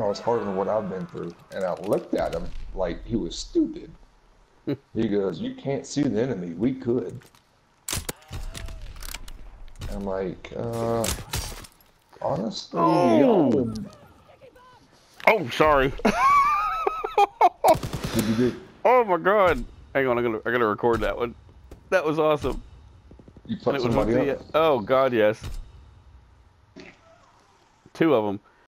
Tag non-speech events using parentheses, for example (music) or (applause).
know, it's harder than what I've been through. And I looked at him like he was stupid. (laughs) he goes, You can't see the enemy. We could. I'm like, uh, honestly, Oh. Oh, sorry. (laughs) oh my god. Hang on, I gotta, I gotta record that one. That was awesome. You put the, oh god, yes. Two of them.